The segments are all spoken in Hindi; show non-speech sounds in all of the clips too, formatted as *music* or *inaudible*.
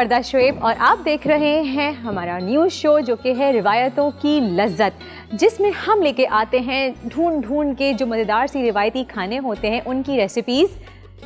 मैं शुएब और आप देख रहे हैं हमारा न्यूज़ शो जो कि है रिवायतों की लज्जत, जिसमें हम लेके आते हैं ढूंढ ढूंढ के जो मज़ेदार सी रिवायती खाने होते हैं, उनकी रेसिपीज़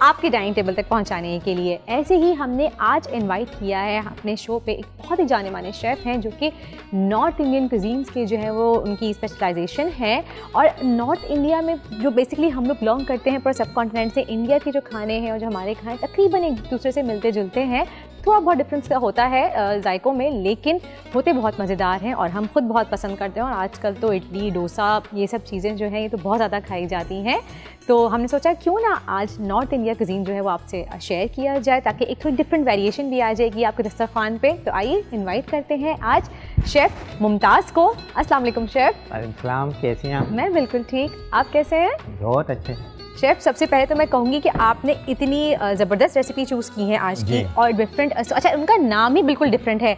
आपके डाइनिंग टेबल तक पहुँचाने के लिए। ऐसे ही हमने आज इनवाइट किया है अपने शो पे एक बहुत ही जाने माने शेफ़ हैं, जो कि नॉर्थ इंडियन कुजीन्स के जो है, वो उनकी स्पेशलाइजेशन है। और नॉर्थ इंडिया में जो बेसिकली हम लोग बिलोंग करते हैं, पर सब कॉन्टिनेंट से इंडिया के जो खाने हैं और जो हमारे खाने तकरीबन एक दूसरे से मिलते जुलते हैं थोड़ा बहुत डिफरेंस का होता है जायकों में लेकिन होते बहुत मज़ेदार हैं और हम खुद बहुत पसंद करते हैं और आजकल तो इडली डोसा ये सब चीज़ें जो हैं ये तो बहुत ज़्यादा खाई जाती हैं। तो हमने सोचा क्यों ना आज नॉर्थ इंडिया कजीन जो है वो आपसे शेयर किया जाए ताकि एक थोड़ी डिफरेंट वेरिएशन भी आ जाएगी आपके दस्तरखान पे। तो आइए इनवाइट करते हैं आज शेफ़ मुमताज़ को। अस्सलाम वालेकुम शेफ़ वालेकुम कैसे हैं आप? मैं बिल्कुल ठीक। आप कैसे हैं? बहुत अच्छे शेफ सबसे पहले तो मैं कहूँगी कि आपने इतनी ज़बरदस्त रेसिपी चूज़ की है आज की और डिफरेंट अच्छा उनका नाम ही बिल्कुल डिफरेंट है।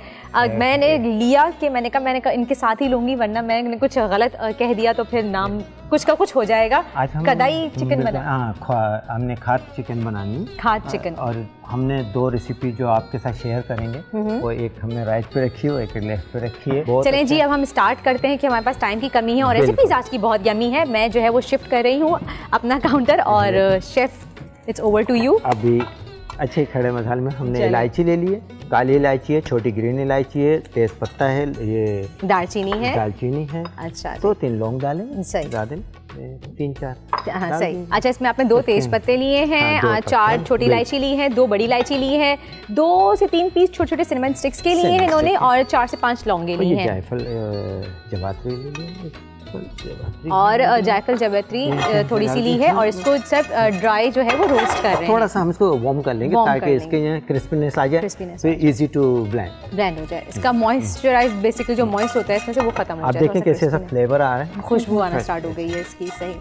मैंने लिया कि मैंने कहा मैंने कहा इनके साथ ही लूँगी वरना मैंने कुछ गलत कह दिया तो फिर नाम कुछ का कुछ हो जाएगा। आज हम कदाई चिकन बना। हाँ हमने खाद चिकन बनानी। खाद चिकन और हमने दो रेसिपी जो आपके साथ शेयर करेंगे वो एक हमने राइट पे रखी है एक लेफ़्ट पे रखी है। चलें अच्छा। जी अब हम स्टार्ट करते हैं कि हमारे पास टाइम की कमी है और रेसिपीज़ आज की बहुत यमी है। मैं जो है वो शिफ्ट कर रही हूँ अपना काउंटर और chef it's over to you अभी अच्छे खड़े मसाले में हमने इलायची ले ली है। काली इलायची है छोटी ग्रीन इलायची है तेज पत्ता है ये दालचीनी है। दालचीनी है। अच्छा तो तीन लौंग डाले सही। डाले तीन चार। हाँ सही। अच्छा इसमें आपने दो तेज पत्ते लिए हैं हाँ, चार छोटी इलायची ली है दो बड़ी इलायची ली है दो से तीन पीस छोटे छोटे सिनेमन स्टिक्स के लिए हैं इन्होंने और चार से पाँच लौंगे ली हैं। जायफल जवात्री ले लिए और जायफल जबत्री थोड़ी सी ली है और इसको सिर्फ़ ड्राई जो है वो रोस्ट कर रहे हैं। थोड़ा सा हम इसको वार्म कर लेंगे ताकि इसके यहाँ क्रिस्पीनेस आ जाए तो इजी टू ब्लेंड ब्लेंड हो जाए। इसका मॉइस्चराइज बेसिकली जो मॉइस्ट होता है इसमें से वो खत्म हो जाए। आप देखें कैसे ऐसा फ्लेवर आ रहा है। खुशबू आना स्टार्ट हो गई है इसकी सही।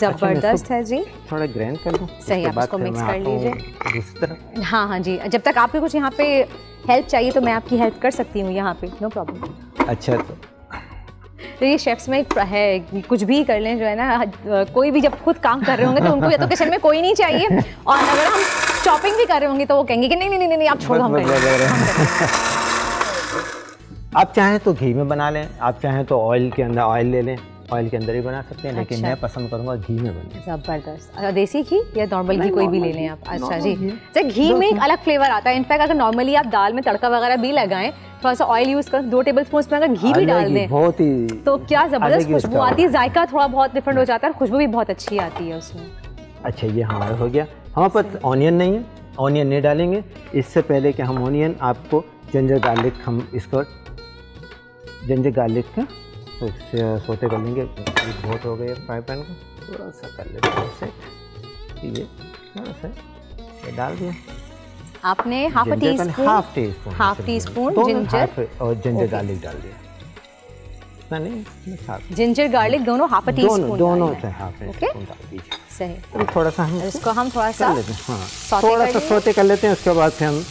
ज़बरदस्त है जी। थोड़ा ग्राइंड कर लो। सही आप इसको मिक्स कर लीजिए। हाँ हाँ जी। जब तक आपको कुछ यहाँ पे हेल्प चाहिए तो मैं आपकी हेल्प कर सकती हूँ यहाँ पे। नो प्रॉब्लम अच्छा तो तो ये शेफ्स में है कुछ भी कर लें जो है ना कोई भी जब खुद काम कर रहे होंगे तो उनको या तो *laughs* किचन में कोई नहीं चाहिए। और अगर हम शॉपिंग भी कर रहे होंगे तो वो कहेंगे कि नहीं नहीं नहीं नहीं आप छोड़ो हम *laughs* आप चाहें तो घी में बना लें आप चाहें तो ऑयल के अंदर ऑयल ले लें। ऑयल के अंदर ही बना सकते हैं लेकिन अच्छा। मैं पसंद करूँगा घी में बने। ज़बरदस्त। अच्छा देसी घी? या नॉर्मल घी कोई भी ले लें आप। अच्छा जी। अच्छा घी में एक अलग फ्लेवर आता है। इनफैक्ट अगर नॉर्मली आप दाल में तड़का वगैरह भी लगाएँ थोड़ा सा ऑयल यूज़ कर दो टेबल स्पून में अगर घी भी डाल दें बहुत ही तो क्या ज़बरदस्त खुशबू आती है। जायका थोड़ा बहुत डिफरेंट हो जाता है खुशबू भी बहुत अच्छी आती है उसमें। अच्छा ये हमारा हो गया। हमारे पास ऑनियन नहीं है। ऑनियन नहीं डालेंगे। इससे पहले कि हम ऑनियन आपको जिंजर गार्लिक हम इसको जिंजर गार्लिक का उससे सोते कर लेंगे। बहुत हो गए फ्राई पैन को। थोड़ा सा कर लेते हैं ऐसे ये थोड़ा सा ये डाल दिया। आपने half teaspoon half teaspoon half teaspoon ginger. और जिंजर गार्लिक डाल दिया। जिंजर गार्लिक दोनों हाफ़ टी स्पून दोनों से हाफ़ दीजिए। सही। तो थोड़ा सा हम इसको हम थोड़ा सा लेते हैं हाँ। थोड़ा सा सोते कर लेते हैं उसके बाद फिर हम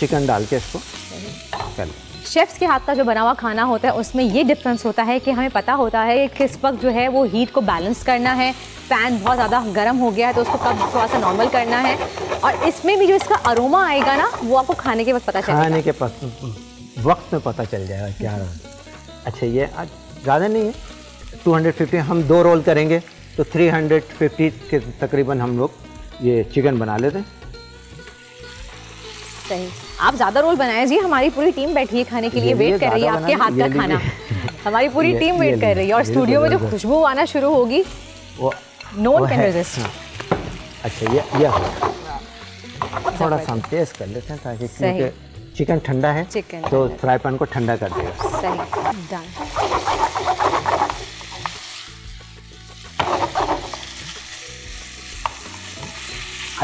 चिकन डाल के इसको कर लेते शेफ्स के हाथ का जो बना हुआ खाना होता है उसमें ये डिफरेंस होता है कि हमें पता होता है कि किस वक्त जो है वो हीट को बैलेंस करना है। पैन बहुत ज़्यादा गर्म हो गया है तो उसको कब थोड़ा सा नॉर्मल करना है। और इसमें भी जो इसका अरोमा आएगा ना वो आपको खाने के वक्त पता चलेगा। खाने के वक्त में पता चल जाएगा क्या अच्छा ये ज़्यादा नहीं है। 250 हम दो रोल करेंगे तो 350 के तकरीबन हम लोग ये चिकन बना लेते हैं। सही। आप ज़्यादा रोल बनाए। जी हमारी पूरी टीम बैठी है खाने के लिए। वेट कर रही है आपके हाथ का खाना। *laughs* हमारी पूरी टीम वेट कर रही है और स्टूडियो में जो खुशबू आना शुरू होगी वो नो कैन रेजिस्ट अच्छा ये ये थोड़ा सा हम टेस्ट कर लेते हैं ताकि क्योंकि चिकन ठंडा है चिकन तो फ्राई पैन को ठंडा कर देगा सही।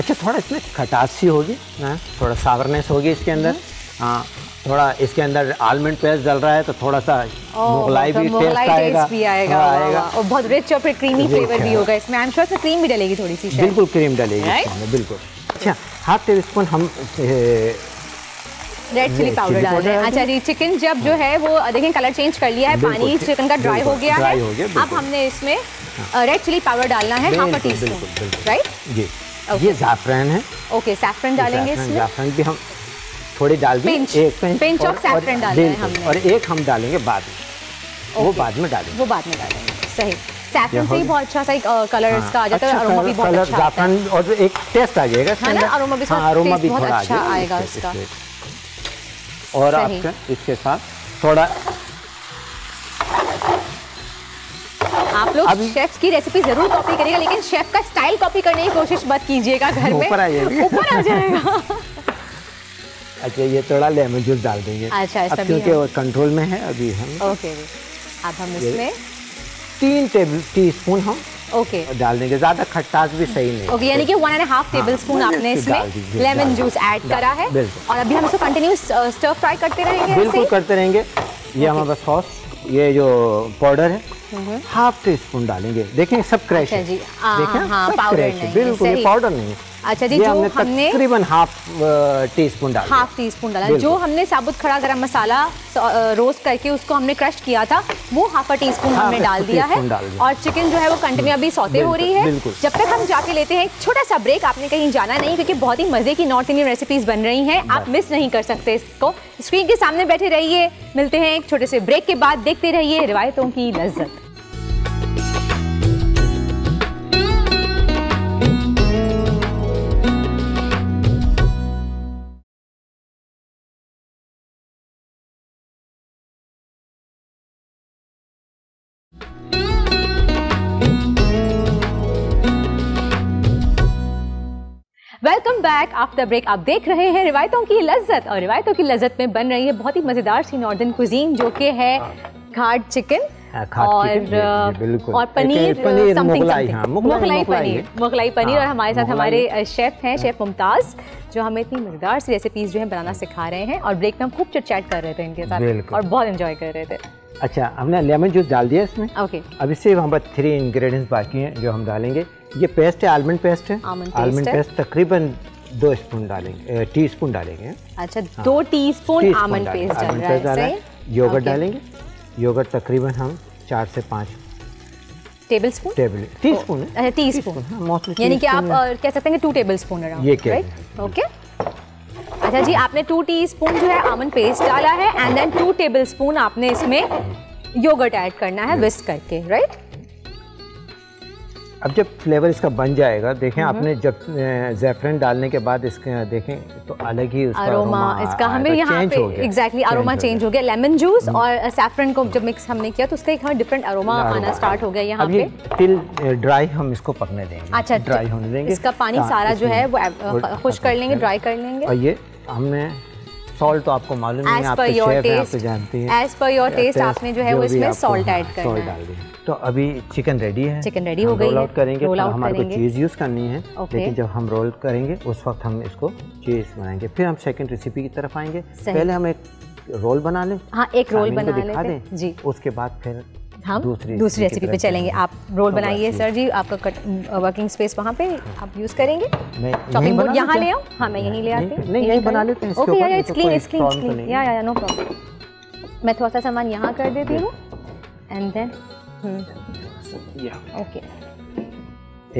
अच्छा थोड़ा इसमें खटास सी होगी हाँ? थोड़ा सावरनेस होगी इसके अंदर। हम्म। हाँ थोड़ा इसके अंदर आलमंड पेस्ट डल रहा है तो थोड़ा सा मुगलाई भी टेस्ट आएगा। भी आएगा हाँ, आएगा। और बहुत रिच और फिर क्रीमी फ्लेवर भी होगा इसमें। आई एम श्योर इसमें क्रीम भी डलेगी थोड़ी सी बिल्कुल क्रीम डलेगी बिल्कुल। अच्छा हाफ़ टेबल स्पून हम रेड चिली पाउडर डाल रहे हैं। अच्छा जी चिकन जब जो है वो देखें कलर चेंज कर लिया है पानी चिकन का ड्राई हो गया है। अब हमने इसमें रेड चिली पाउडर डालना है half teaspoon right ji. Okay. ये जाफरान है ओके सैफरन डालेंगे इसमें जाफरान भी हम थोड़ी डाल दी Pinch. एक of और- और- डालना है हमने। और एक हम डालेंगे बाद में वो बाद में डालेंगे वो बाद में डालेंगे सही सैफरन से ही बहुत अच्छा सा एक कलर इसका आ जाता है अच्छा अरोमा भी बहुत अच्छा आता है जाफरान और एक टेस्ट आ जाएगा इसके है ना? अरोमा भी हाँ अरोमा भी बहुत अच्छा आएगा इसका। और आपका इसके साथ थोड़ा आप लोग अभी- शेफ्स की रेसिपी ज़रूर कॉपी करिएगा लेकिन शेफ का स्टाइल कॉपी करने की कोशिश मत कीजिएगा घर में। ऊपर आ जाएगी। ऊपर आ जाएगा। अच्छा ये थोड़ा लेमन जूस डाल देंगे। अच्छा, अब क्योंकि वो कंट्रोल में है अभी हम ओके अब हम इसमें तीन टेबल टी स्पून हम ओके। डाल देंगे। ज़्यादा खट्टास भी सही नहीं ओके यानी कि one and half tablespoon आपने इसमें लेमन जूस ऐड करा है। और अभी हम इसको कंटिन्यूस स्टर फ्राई करते रहेंगे बिल्कुल करते रहेंगे। ये हमारे पास सॉस ये जो पाउडर है हाफ़ टी स्पून डालेंगे। देखें सब क्रैश अच्छा है जी, हाँ, देखें हाँ, सब क्रैश है। है, बिल्कुल ये पाउडर नहीं है। अच्छा जी जो हमने तकरीबन हाफ़ टी स्पून डाल हाफ़ टी स्पून डाला। जो हमने साबुत खड़ा गरम मसाला रोस्ट करके उसको हमने क्रश किया था वो हाफ़ अ टी स्पून हमने डाल दिया है। और चिकन जो है वो कंटिन्यू अभी सौते हो रही है। जब तक हम जाके लेते हैं छोटा सा ब्रेक आपने कहीं जाना नहीं क्योंकि बहुत ही मज़े की नॉर्थ इंडियन रेसिपीज़ बन रही हैं। आप मिस नहीं कर सकते इसको। स्क्रीन के सामने बैठे रहिए। मिलते हैं एक छोटे से ब्रेक के बाद। देखते रहिए रिवायतों की लज्जत। वेलकम बैक आफ्टर ब्रेक आप देख रहे हैं रिवायतों की लज्जत और रिवायतों की लज्जत में बन रही है बहुत ही मज़ेदार सी नॉर्दर्न कुजीन जो कि है घाट चिकन हाँ, और जी, जी, बिल्कुल। और पनीर मुगलाई, something। हाँ, मुगलाई, पनीर मुगलाई पनीर और हाँ, हमारे साथ हमारे शेफ हैं शेफ मुमताज़ जो हमें इतनी मज़ेदार सी रेसिपीज़ जो है बनाना सिखा रहे हैं और ब्रेक में हम खूब चिट चैट कर रहे थे इनके साथ और बहुत एंजॉय कर रहे थे। अच्छा हमने लेमन जूस डाल दिया इसमें। ओके अब इससे हमारे पास थ्री इंग्रेडिएंट्स बाकी हैं जो हम डालेंगे। ये पेस्ट है आलमंड पेस्ट है। आलमंड पेस्ट तकरीबन दो स्पून डालेंगे टी स्पून डालेंगे। अच्छा दो टीस्पून teaspoon आमंड डालेंगे, पेस्ट डाल रहा है है योगर्ट डालेंगे। योगर्ट तकरीबन हम चार से पाँच tablespoon table teaspoon अच्छा टी स्पून हाँ, यानी कि आप कह सकते हैं कि टू टेबल स्पून ये राइट ओके अच्छा जी आपने टू टी स्पून जो है आमंड पेस्ट डाला है and then two tablespoon आपने इसमें योगर्ट ऐड करना है विस्क करके राइट अब जब फ्लेवर इसका बन जाएगा देखें आपने जब जैफरन डालने के बाद इसके देखें तो अलग ही उसका अरोमा इसका हमें यहाँ पे एग्जैक्टली अरोमा चेंज हो गया। लेमन जूस और सैफरन को जब मिक्स हमने किया तो उसका एक डिफरेंट अरोमा आना स्टार्ट हो गया यहाँ पे। टिल ड्राई हम इसको पकने देंगे। अच्छा ड्राई होने देंगे। इसका पानी हाँ, सारा जो है वो खुश कर लेंगे ड्राई कर लेंगे। और ये हमने सॉल्ट तो आपको मालूम है आप per तो your शेफ आप तो जानती हैं। per your taste, taste आपने जो है वो इसमें आपको, salt हाँ, करना है। तो अभी चिकन रेडी है। Chicken ready हो गई रोल है, आउट करेंगे तो हमारे को चीज़ यूज़ करनी है। Okay. लेकिन जब हम रोल करेंगे उस वक्त हम इसको चीज़ बनाएँगे। फिर हम सेकंड रेसिपी की तरफ़ आएँगे। पहले हम एक रोल बना लें। हाँ एक रोल बना दिखा दें हैं। जी। उसके बाद फिर हम दूसरी दूसरी रेसिपी पे चलेंगे। आप रोल बनाइए सर जी। आपका वर्किंग स्पेस वहाँ पे आप यूज़ करेंगे। चॉपिंग बोर्ड यहाँ ले हैं? आओ। हाँ मैं यहीं ले आती हूँ। नहीं, यहीं बना लेते हैं, ओके या इट्स क्लीन इट्स क्लीन या या नो प्रॉब्लम मैं थोड़ा सा सामान यहाँ कर देती हूँ। And then okay.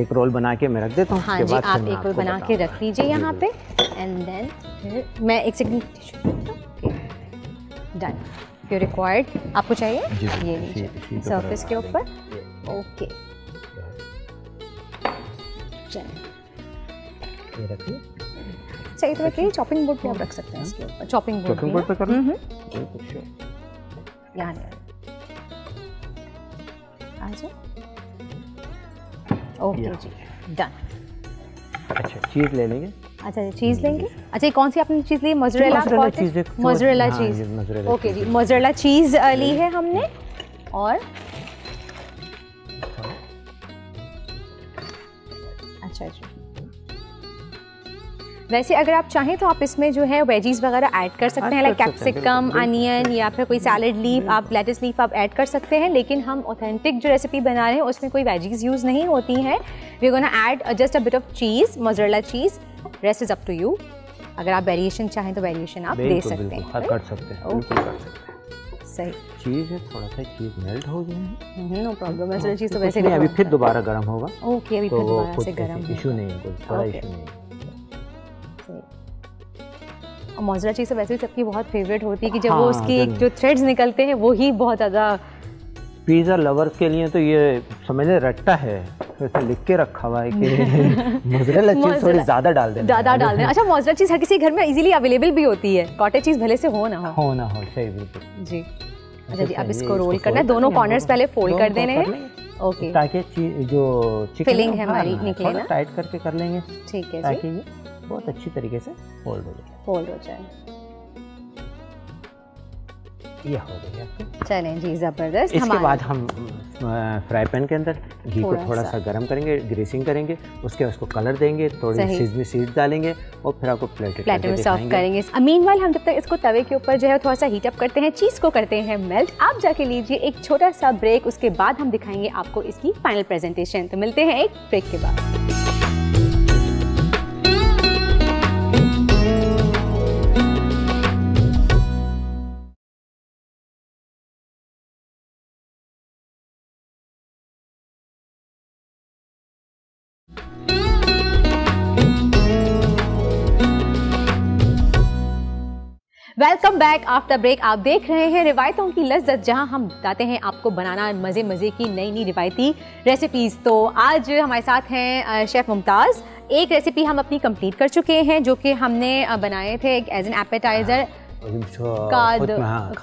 एक रोल बना के मैं रख देता हूँ हाँ जी बाद आप एक रोल बना के रख लीजिए यहाँ पे एंड देन फिर मैं एक सेकंड डन यू रिक्वायर्ड आपको चाहिए? ये लीजिए। सरफेस के ऊपर ओके ये चाहिए तो रखिए चॉपिंग बोर्ड पे आप रख सकते हैं इसके ऊपर। चॉपिंग बोर्ड चॉपिंग बोर्ड पे कर लूँ? यहाँ जाओ ओके जी। डन अच्छा चीज़ ले लेंगे? अच्छा जी चीज़ लेंगे? अच्छा ये कौन सी आपने चीज़ ली? मोजरेला मोजरेला हाँ, चीज़ ओके जी है। मोजरेला चीज़ ली है हमने। और? अच्छा अच्छा वैसे अगर आप चाहें तो आप इसमें जो है वेजीज वगैरह ऐड कर सकते हैं लाइक हैं, कैप्सिकम अनियन या फिर कोई सैलड लीफ आप लेटिस लीफ आप ऐड कर सकते हैं लेकिन हम ऑथेंटिक जो रेसिपी बना रहे हैं उसमें कोई वेजीज यूज़ नहीं होती हैं। We gonna add just a bit of cheese mozzarella cheese rest is up to you अगर आप वेरिएशन चाहें तो वेरिएशन आप दे सकते हैं हाँ, कर सकते हैं कर सकते हैं। सही। चीज़ है थोड़ा सा चीज़ मेल्ट हो गया है। नो प्रॉब्लम चीज़ तो वैसे नहीं, अभी फिर दोबारा गर्म होगा। ओके अभी तो फिर दोबारा से गर्म इशू नहीं है कोई थोड़ा इशू नहीं और मोज़रेला चीज़ वैसे भी सबकी बहुत फेवरेट होती है कि जब हाँ, वो उसकी जो थ्रेड्स निकलते हैं वो ही बहुत ज़्यादा पिज़्ज़ा लवर्स के लिए तो ये समझ ले रट्टा है तो लिख के रखा हुआ है कि *laughs* मोज़रेला चीज़ थोड़ी ज़्यादा डाल देना। ज़्यादा डाल दें अच्छा मोज़रेला चीज़ हर किसी घर में इजीली अवेलेबल भी होती है। कॉटेज चीज़ भले से हो ना हो। हो ना हो सही बिल्कुल जी। अच्छा जी अब इसको रोल करना है। दोनों कॉर्नर्स पहले फोल्ड कर देने हैं। ओके ताकि जो Filling है हमारी, निकले ना? टाइट करके कर लेंगे। ठीक है ताकि बहुत अच्छी तरीके से फोल्ड हो जाए फोल्ड हो जाए। ये हो गया आपके। चलें जी ज़बरदस्त। इसके बाद हम फ्राई पैन के अंदर घी को थोड़ा सा। गर्म करेंगे ग्रीसिंग करेंगे उसके बाद उसको कलर देंगे थोड़ी सही। सीजमी सीड डालेंगे और फिर आपको प्लेटेड प्लेटर में सर्व करेंगे। मीन हम जब तक इसको तवे के ऊपर जो है थोड़ा सा हीट अप करते हैं चीज़ को करते हैं मेल्ट आप जाके लीजिए एक छोटा सा ब्रेक उसके बाद हम दिखाएँगे आपको इसकी फाइनल प्रेजेंटेशन तो मिलते हैं एक ब्रेक के बाद। वेलकम बैक आफ्टर ब्रेक आप देख रहे हैं रिवायतों की लज्जत जहाँ हम बताते हैं आपको बनाना मज़े मज़े की नई नई रिवायती रेसिपीज़ तो आज हमारे साथ हैं शेफ़ मुमताज़ एक रेसिपी हम अपनी कंप्लीट कर चुके हैं जो कि हमने बनाए थे एज एन एपेटाइज़र मुर्ग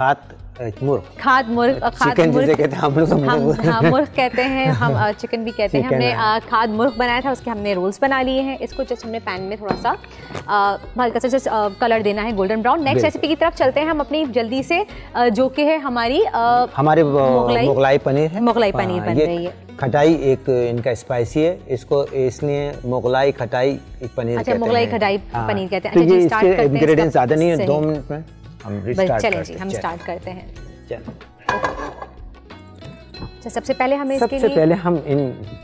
खाद मुर्ग खाद चिकन मुर्ग कहते हैं हम लोग हम हाँ मुर्ग कहते हैं हम चिकन भी कहते हैं। हमने खाद मुर्ग बनाया था उसके हमने रोल्स बना लिए हैं। इसको जस्ट हमने पैन में थोड़ा सा हल्का सा जस्ट कलर देना है गोल्डन ब्राउन नेक्स्ट रेसिपी की तरफ़ चलते हैं हम अपनी जल्दी से जो कि है हमारी हमारे मुगलाई- पनीर है। मुगलाई पनीर हाँ, बन रही है। खटाई एक इनका स्पाइसी है। इसको इसलिए मुगलाई खटाई पनीर अच्छा, मुगलाई खटाई हाँ, पनीर कहते हैं। तो अच्छा जी, इसके करते हैं इंग्रेडिएंट्स ज़्यादा नहीं है। दो मिनट में। हम चलें जी हम स्टार्ट करते हैं। चलें। अच्छा सबसे पहले हमें इसके सबसे पहले हम इन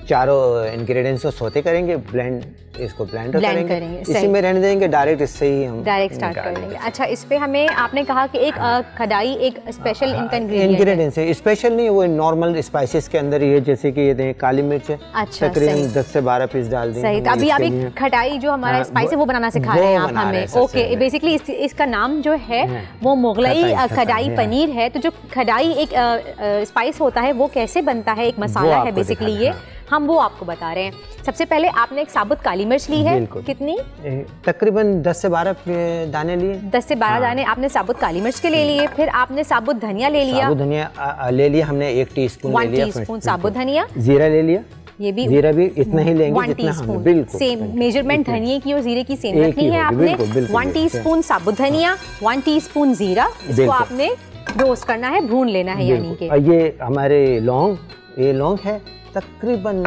चारों इंग्रेडिएंट्स को सोते करेंगे ब्लेंड इसको ब्लेंड करेंगे। करेंगे, इसी में रहने देंगे डायरेक्ट इससे ही हम डायरेक्ट स्टार्ट कर लेंगे अच्छा इस पे हमें आपने कहा कि एक खडाई एक स्पेशल इनका इंग्रेडिएंट है। इंग्रेडिएंट्स है। स्पेशल नहीं वो नॉर्मल स्पाइसेस के अंदर ही है जैसे कि ये दें काली मिर्च है। अच्छा, तकरीबन। 10 से 12 पीस डाल दें सही तो अभी अभी लिए। खटाई जो हमारा हाँ, स्पाइस है वो- वो बनाना सिखा रहे हैं आप हमें। ओके बेसिकली इसका नाम जो है हाँ, वो मुगलई खडाई हाँ। पनीर है। तो जो खडाई एक स्पाइस होता है वो कैसे बनता है एक मसाला है बेसिकली ये। हम वो आपको बता रहे हैं। सबसे पहले आपने एक साबुत काली मिर्च ली है। कितनी? तकरीबन 10 से 12 दाने लिए। 10 से 12 हाँ। दाने आपने साबुत काली मिर्च के ले लिए फिर आपने साबुत धनिया ले लिया। साबुत धनिया ले लिया हमने एक टीस्पून ले लिया टीस्पून साबुत धनिया। जीरा ले लिया। ये भी जीरा भी इतना ही लेंगे जितना टीस्पून बिल्कुल। सेम मेज़रमेंट धनिया की और जीरे की सेम रखनी है आपने। वन बिल्कुल, टीस्पून साबुत धनिया वन टीस्पून जीरा इसको आपने रोस्ट करना है भून लेना है यानी। कि। ये हमारे लौंग ये लौंग है तकरीबन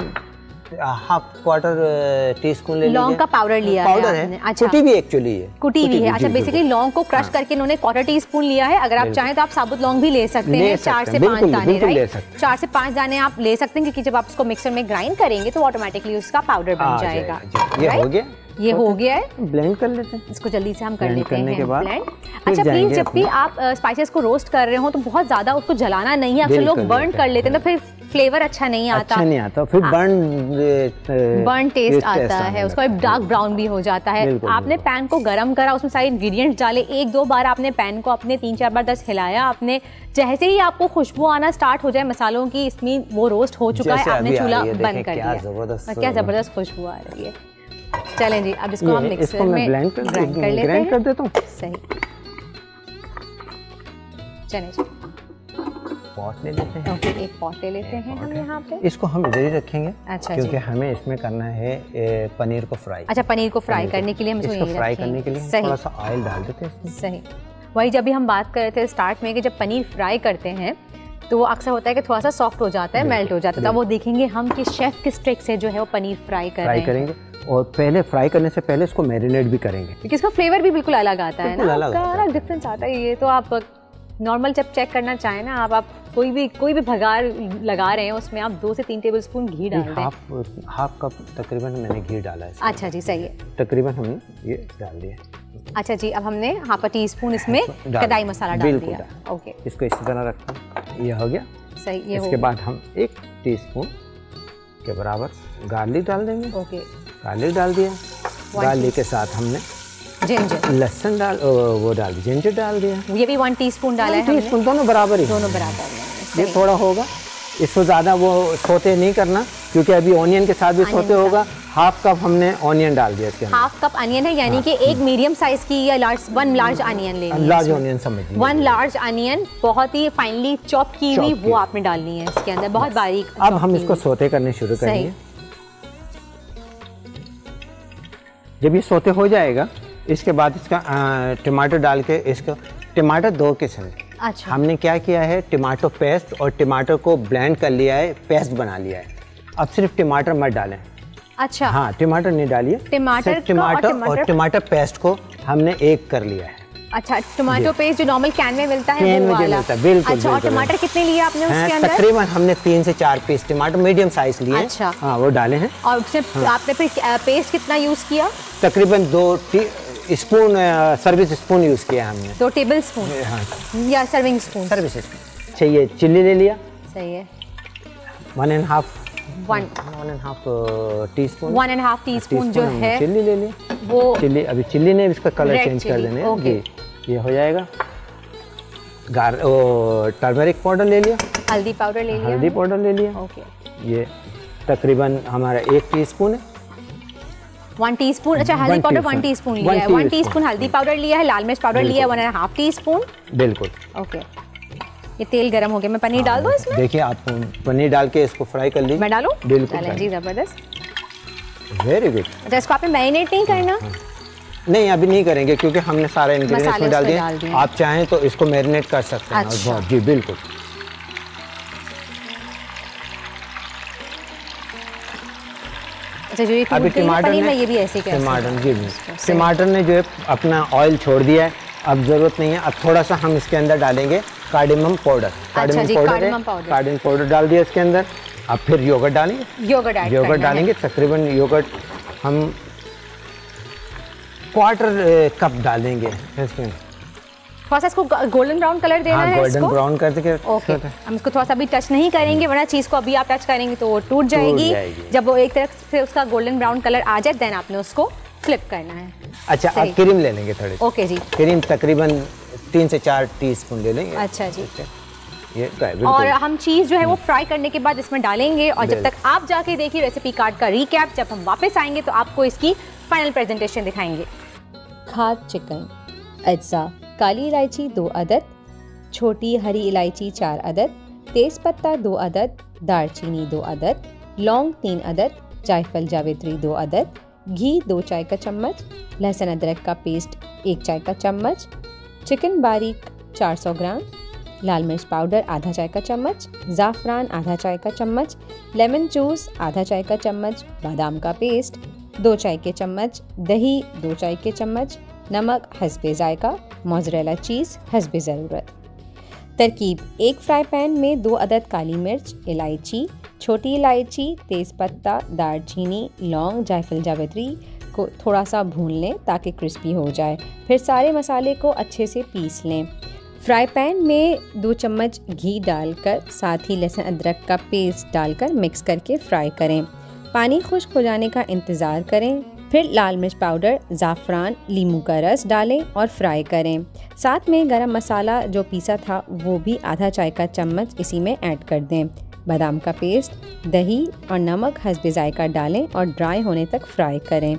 हाफ़ क्वार्टर टी स्पून ले लौंग का पाउडर लिया है पाउडर है। अच्छा। कुटी भी एक्चुअली है। कुटी हुई है। अच्छा बेसिकली। लौंग को क्रश हाँ। करके इन्होंने क्वार्टर टी स्पून लिया है। अगर आप चाहें तो आप साबुत लौंग भी ले सकते हैं चार से पाँच दाने राइट चार से पाँच दाने आप ले सकते हैं क्योंकि जब आप उसको मिक्सर में ग्राइंड करेंगे तो ऑटोमेटिकली उसका पाउडर बन जाएगा। ये हो गया। ये हो गया है। ब्लेंड कर लेते हैं। इसको जल्दी से हम कर लेते करने हैं के बाद ब्लेंड अच्छा प्लीज़ जब भी आप स्पाइसेस को रोस्ट कर रहे हो तो बहुत ज़्यादा उसको जलाना नहीं है। अक्सर लोग बर्न कर लेते हैं तो फिर फ्लेवर अच्छा नहीं आता। अच्छा नहीं आता फिर। बर्न बर्न टेस्ट आता है उसका डार्क ब्राउन भी हो जाता है। आपने पैन को गर्म करा उसमें सारे इंग्रेडिएंट्स डाले एक दो बार आपने पैन को अपने तीन चार बार दस हिलाया आपने जैसे ही आपको खुशबू आना स्टार्ट हो जाए मसालों की इसमें वो रोस्ट हो चुका है आपने चूल्हा बंद कर दिया। क्या ज़बरदस्त खुशबू आ रही है। चलें जी अब इसको हम मिक्सर इसको मैं ब्लेंड कर ग्राइंड कर लेते ग्राइंड कर देता हूँ? सही। चलें जी। पॉट ले लेते हैं। ओके एक पॉट ले लेते हैं हम यहाँ पे। इसको हम इधर ही रखेंगे अच्छा क्योंकि हमें इसमें करना है ए, पनीर को फ्राई अच्छा पनीर को फ्राई करने के लिए हम इसको फ्राई करने के लिए थोड़ा सा ऑयल डाल देते हैं सही। वही जब भी हम बात कर रहे थे स्टार्ट में कि जब पनीर फ्राई करते हैं तो वो अक्सर होता है कि थोड़ा सा सॉफ्ट हो जाता है मेल्ट हो जाता है। तो वो देखेंगे हम कि शेफ किस ट्रिक से जो है वो पनीर फ्राई कर फ्राई करेंगे और पहले फ्राई करने से पहले इसको मैरिनेट भी करेंगे। क्योंकि इसका फ्लेवर भी बिल्कुल अलग आता है ना। अलग डिफरेंस आता है। ये तो आप नॉर्मल जब चेक करना चाहें ना आप आप कोई भी कोई भी भगार लगा रहे हैं उसमें आप दो से तीन टेबल स्पून घी डाल दें। हाफ़ हाफ़ कप तकरीबन मैंने घी डाला है अच्छा जी सही है। तकरीबन हमने ये डाल दिया अच्छा जी अब हमने हाफ़ अ टी स्पून इसमें डाल कदाई मसाला डाल दिया। ओके। इसको इसी तरह रखते हैं ये हो गया। सही ये इसके बाद हम एक टीस्पून के बराबर गार्लिक डाल देंगे। ओके। गार्लिक डाल दिया। गार्लिक के साथ हमने जिंजर लहसुन डाल वो डाल दिया जिंजर डाल दिया। ये भी वन टीस्पून डाला है टीस्पून दोनों बराबर ही। दोनों बराबर। ये थोड़ा होगा। इसको ज़्यादा वो सोते नहीं करना क्योंकि अभी ऑनियन के साथ भी सोते होगा। हाफ़ कप हमने ऑनियन डाल दिया इसके अंदर। हाफ़ कप अनियन है यानी कि एक मीडियम साइज़ की या लार्ज वन लार्ज अनियन लेनी है लार्ज ऑनियन समझ लीजिए। वन लार्ज अनियन बहुत ही फाइनली चॉप की हुई वो आपने डालनी है इसके अंदर। बहुत बारीक अब हम इसको सोते करने शुरू करेंगे। जब ये सोते हो जाएगा इसके बाद इसका टमाटर डाल के इसको टमाटर दो किस्म है। अच्छा। हमने क्या किया है? टमाटो पेस्ट और टमाटर को ब्लेंड कर लिया है पेस्ट बना लिया है। अब सिर्फ़ टमाटर मत डालें। अच्छा। हाँ टमाटर नहीं डालिए। टमाटर टमाटर और टमाटर- पेस्ट को हमने एक कर लिया है। अच्छा टमाटो पेस्ट जो नॉर्मल कैन में मिलता है कैन वो में वाला। मिलता है, बिल्कुल, अच्छा और टमाटर कितने लिए आपने उसके अंदर? तकरीबन हमने तीन से चार पीस टमाटर मीडियम साइज़ लिए। अच्छा। हाँ वो डाले हैं। और उसमें आपने फिर पेस्ट कितना यूज़ किया? तकरीबन दो स्पून सर्विस स्पून यूज़ किया हमने। दो टेबल स्पून हाँ। या सर्विंग स्पून सर्विस स्पून चाहिए चिल्ली ले लिया। सही है। One and half one one and half teaspoon one and half teaspoon जो है चिल्ली ले लिया वो चिल्ली अभी चिल्ली ने इसका कलर चेंज कर देने. जी ये हो जाएगा। गार ओ टर्मरिक पाउडर ले लिया। हल्दी पाउडर ले लिया हल्दी पाउडर ले लिया। ओके ये तकरीबन हमारा एक टीस्पून है। वन टीस्पून अच्छा हल्दी पाउडर वन. टीस्पून लिया है। वन. टीस्पून हल्दी पाउडर लिया है लाल मिर्च पाउडर लिया है one and half teaspoon बिल्कुल। ओके ये तेल गरम हो गया। मैं पनीर डाल दूँ इसमें? देखिए आप पनीर डाल के इसको फ्राई कर लीजिए। मैं डालूँ? बिल्कुल जी ज़बरदस्त। वेरी गुड अच्छा इसको आपने मैरिनेट नहीं करना? नहीं अभी नहीं करेंगे क्योंकि हमने सारे इंग्रेडिएंट्स में डाल दिए। आप चाहें तो इसको मैरिनेट कर सकते हैं। अच्छा। जी बिल्कुल। अच्छा जो ये अभी है टमाटर ने ये भी ऐसे ही टमाटर जी हूँ। जी टमाटर ने जो है अपना ऑयल छोड़ दिया है। अब ज़रूरत नहीं है। अब थोड़ा सा हम इसके अंदर डालेंगे। कार्डिमम पाउडर जी, पाउडर कार्डिमम पाउडर डाल दिया इसके अंदर। अब फिर योगर्ट डालेंगे। योगर्ट योगर्ट डालेंगे तकरीबन योगर्ट हम क्वार्टर कप डालेंगे इसमें थोड़ा सा इसको गोल्डन ब्राउन कलर देना हाँ है गोल्डन ब्राउन कर देंगे। ओके हम इसको थोड़ा सा भी टच नहीं करेंगे वरना चीज़ को अभी आप टच करेंगे तो वो टूट जाएगी। जाएगी। जब वो एक तरफ़ से उसका गोल्डन ब्राउन कलर आ जाए देन आपने उसको फ्लिप करना है। अच्छा आप क्रीम ले लेंगे थोड़ी ओके जी। क्रीम तकरीबन तीन से चार टीस्पून ले लेंगे। अच्छा जी। ये और हम चीज़ जो है वो फ्राई करने के बाद इसमें डालेंगे और जब तक आप जाके देखिए रेसिपी कार्ड का रिकैप जब हम वापस आएँगे तो आपको इसकी फाइनल प्रेजेंटेशन दिखाएँगे। खाद चिकन अज्जा काली इलायची दो अदद छोटी हरी इलायची चार अदद तेज़पत्ता दो अदद दालचीनी दो अदद लौंग तीन अदद जायफल जावित्री दो अदद घी दो चाय का चम्मच लहसुन अदरक का पेस्ट एक चाय का चम्मच चिकन बारीक 400 ग्राम। लाल मिर्च पाउडर, आधा चाय का चम्मच। ज़ाफ़रान, आधा चाय का चम्मच। लेमन जूस, आधा चाय का चम्मच। बादाम का पेस्ट, दो चाय के चम्मच। दही, दो चाय के चम्मच। नमक, हसबे जायका। मोज़रेला चीज़, हसबे ज़रूरत। तरकीब, एक फ्राई पैन में दो अदद काली मिर्च, इलायची, छोटी इलायची, तेज़पत्ता, दालचीनी, लौंग, जायफल जावित्री को थोड़ा सा भून लें ताकि क्रिस्पी हो जाए। फिर सारे मसाले को अच्छे से पीस लें। फ्राई पैन में दो चम्मच घी डालकर, साथ ही लहसुन अदरक का पेस्ट डालकर मिक्स करके फ्राई करें। पानी खुश्क हो जाने का इंतज़ार करें। फिर लाल मिर्च पाउडर, ज़ाफ़रान, लीमू का रस डालें और फ्राई करें। साथ में गरम मसाला जो पीसा था, वो भी आधा चाय का चम्मच इसी में ऐड कर दें। बादाम का पेस्ट, दही और नमक हसबे जायका डालें और ड्राई होने तक फ्राई करें।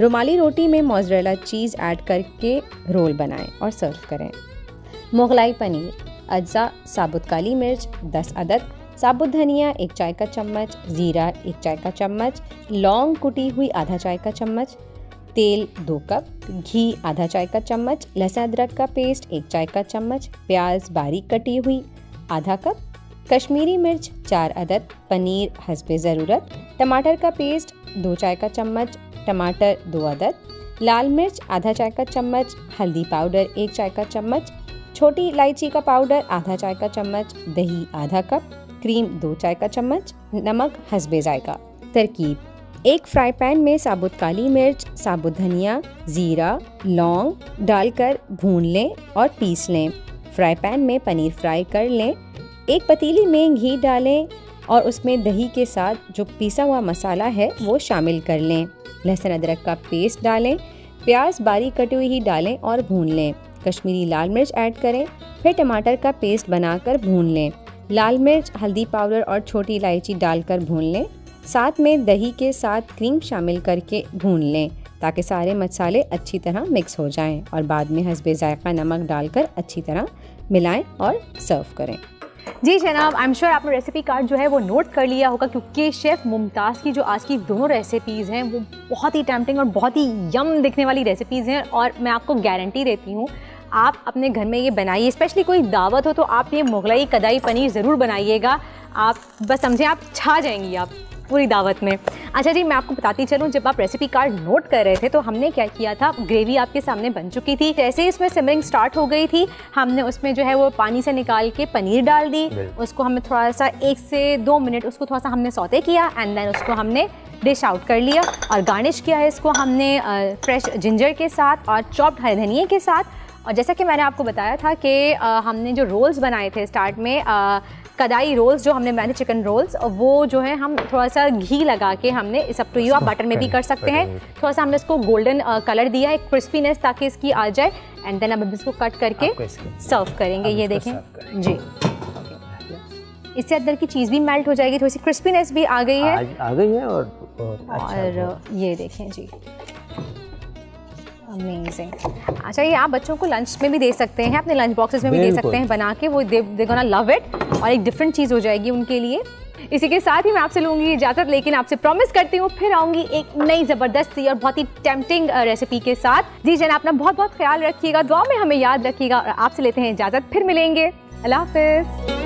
रुमाली रोटी में मोज़रेला चीज़ ऐड करके रोल बनाएँ और सर्व करें। मुगलाई पनीर, अज्जा, साबुत काली मिर्च 10 अदद साबुत धनिया, एक चाय का चम्मच, ज़ीरा, एक चाय का चम्मच, लौंग कुटी हुई आधा चाय का चम्मच, तेल दो कप, घी आधा चाय का चम्मच, लहसुन अदरक का पेस्ट, एक चाय का चम्मच, प्याज बारीक कटी हुई आधा कप कश्मीरी मिर्च, चार अदद, पनीर, हसबे ज़रूरत, टमाटर का पेस्ट, दो चाय का चम्मच, टमाटर, दो अदद, लाल मिर्च, आधा चाय का चम्मच, हल्दी पाउडर, एक चाय का चम्मच, छोटी इलायची का पाउडर, आधा चाय का चम्मच, दही, आधा कप, क्रीम, दो चाय का चम्मच, नमक, हसबे जायका। तरकीब, एक फ्राई पैन में साबुत काली मिर्च, साबुत धनिया, ज़ीरा, लौंग डालकर भून लें और पीस लें। फ्राई पैन में पनीर फ्राई कर लें एक पतीली में घी डालें और उसमें दही के साथ जो पीसा हुआ मसाला है, वो शामिल कर लें। लहसुन अदरक का पेस्ट डालें, प्याज बारीक कटी हुई ही डालें और भून लें। कश्मीरी लाल मिर्च ऐड करें, फिर टमाटर का पेस्ट बनाकर भून लें। लाल मिर्च, हल्दी पाउडर और छोटी इलायची डालकर भून लें। साथ में दही के साथ क्रीम शामिल करके भून लें, ताकि सारे मसाले अच्छी तरह मिक्स हो जाएँ और बाद में हसबे ज़ायक़ा नमक डालकर अच्छी तरह मिलाएँ और सर्व करें। जी जनाब आई एम श्योर आपने रेसिपी कार्ड जो है वो नोट कर लिया होगा क्योंकि शेफ़ मुमताज़ की जो आज की दोनों रेसिपीज़ हैं, वो बहुत ही टैम्पटिंग और बहुत ही यम दिखने वाली रेसिपीज़ हैं और मैं आपको गारंटी देती हूँ, आप अपने घर में ये बनाइए स्पेशली कोई दावत हो तो आप ये मुगलई कदाई पनीर ज़रूर बनाइएगा। आप बस समझें, आप छा जाएँगी आप। पूरी दावत में। अच्छा जी मैं आपको बताती चलूँ जब आप रेसिपी कार्ड नोट कर रहे थे तो हमने क्या किया था? ग्रेवी आपके सामने बन चुकी थी। जैसे ही इसमें सिमरिंग स्टार्ट हो गई थी हमने उसमें जो है वो पानी से निकाल के पनीर डाल दी। उसको हमने थोड़ा सा एक से दो मिनट उसको थोड़ा सा हमने सौते किया एंड देन उसको हमने डिश आउट कर लिया और गार्निश किया है इसको हमने फ्रेश जिंजर के साथ और चॉप्ड हरे धनिए के साथ। और जैसा कि मैंने आपको बताया था कि हमने जो रोल्स बनाए थे स्टार्ट में आ, कदाई रोल्स जो हमने बनाए चिकन रोल्स वो जो है हम थोड़ा सा घी लगा के हमने इस अप टू यू आप बटर में भी कर सकते हैं। थोड़ा सा हमने इसको गोल्डन कलर दिया है क्रिस्पीनेस ताकि इसकी आ जाए एंड देन अब इसको कट करके सर्व करेंगे ये देखें। जी। इससे अंदर की चीज़ भी मेल्ट हो जाएगी थोड़ी सी क्रिस्पीनेस भी आ गई है। आ गई है और और, अच्छा और ये देखें जी। अमेजिंग अच्छा ये आप बच्चों को लंच में भी दे सकते हैं अपने लंच बॉक्सेस में भी दे सकते हैं बना के वो दे दे गोना लव इट और एक डिफरेंट चीज़ हो जाएगी उनके लिए। इसी के साथ ही मैं आपसे लूँगी इजाज़त लेकिन आपसे प्रॉमिस करती हूँ फिर आऊँगी एक नई ज़बरदस्त सी और बहुत ही टेम्पटिंग रेसिपी के साथ। जी जन अपना बहुत बहुत ख्याल रखिएगा दुआ में हमें याद रखिएगा और आपसे लेते हैं इजाज़त फिर मिलेंगे। अल्लाह हाफिज़।